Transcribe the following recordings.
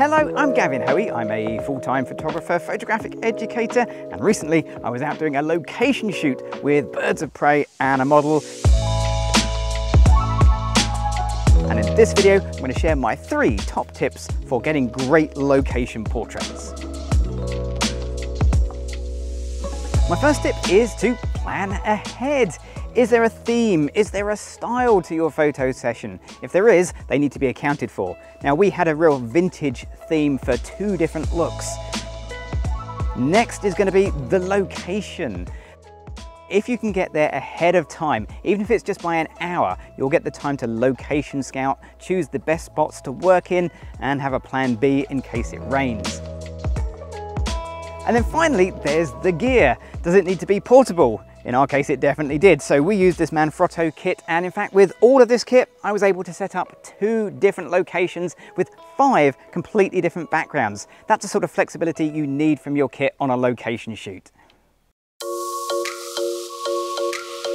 Hello, I'm Gavin Hoey. I'm a full-time photographer, photographic educator, and recently I was out doing a location shoot with birds of prey and a model. And in this video, I'm going to share my three top tips for getting great location portraits. My first tip is to plan ahead. Is there a theme? Is there a style to your photo session? If there is, they need to be accounted for. Now we had a real vintage theme for two different looks. Next is going to be the location. If you can get there ahead of time, even if it's just by an hour, you'll get the time to location scout, choose the best spots to work in, and have a plan B in case it rains. And then finally, there's the gear. Does it need to be portable? In our case, it definitely did. So we used this Manfrotto kit. And in fact, with all of this kit, I was able to set up two different locations with five completely different backgrounds. That's the sort of flexibility you need from your kit on a location shoot.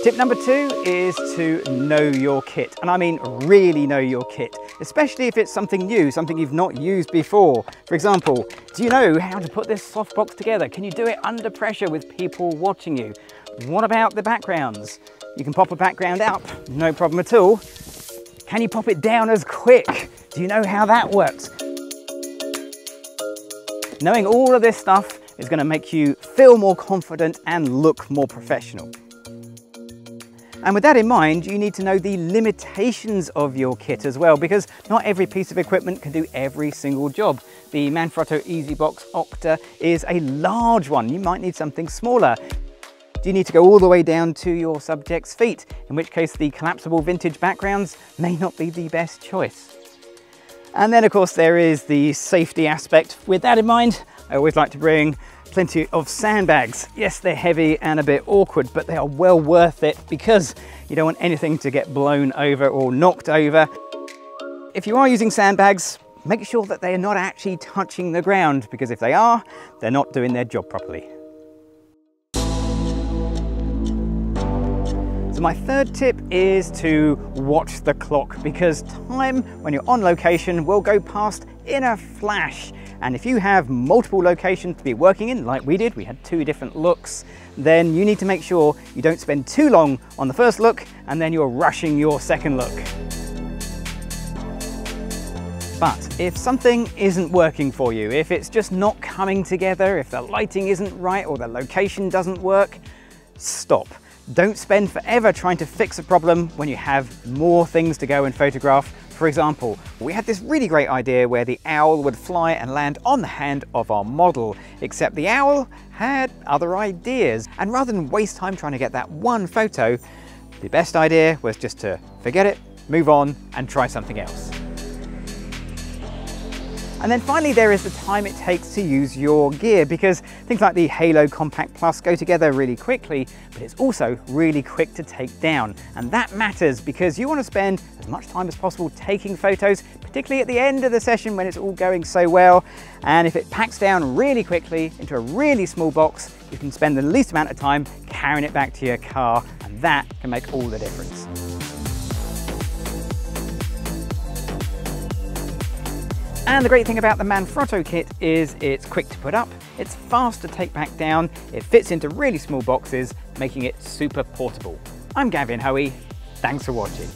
Tip number two is to know your kit. And I mean really know your kit, especially if it's something new, something you've not used before. For example, do you know how to put this softbox together? Can you do it under pressure with people watching you? What about the backgrounds? You can pop a background up, no problem at all. Can you pop it down as quick? Do you know how that works? Knowing all of this stuff is going to make you feel more confident and look more professional. And with that in mind, you need to know the limitations of your kit as well, because not every piece of equipment can do every single job. The Manfrotto EzyBox Octa is a large one. You might need something smaller. Do you need to go all the way down to your subject's feet? In which case the collapsible vintage backgrounds may not be the best choice. And then of course there is the safety aspect. With that in mind, I always like to bring plenty of sandbags. Yes, they're heavy and a bit awkward, but they are well worth it because you don't want anything to get blown over or knocked over. If you are using sandbags, make sure that they are not actually touching the ground because if they are, they're not doing their job properly. So my third tip is to watch the clock because time when you're on location will go past in a flash. And if you have multiple locations to be working in, like we did, we had two different looks, then you need to make sure you don't spend too long on the first look and then you're rushing your second look. But if something isn't working for you, if it's just not coming together, if the lighting isn't right or the location doesn't work, stop. Don't spend forever trying to fix a problem when you have more things to go and photograph. For example, we had this really great idea where the owl would fly and land on the hand of our model, except the owl had other ideas. And rather than waste time trying to get that one photo, the best idea was just to forget it, move on and try something else. And then finally, there is the time it takes to use your gear because things like the Halo Compact Plus go together really quickly, but it's also really quick to take down. And that matters because you want to spend as much time as possible taking photos, particularly at the end of the session when it's all going so well. And if it packs down really quickly into a really small box, you can spend the least amount of time carrying it back to your car, and that can make all the difference. And the great thing about the Manfrotto kit is it's quick to put up, it's fast to take back down, it fits into really small boxes, making it super portable. I'm Gavin Hoey, thanks for watching.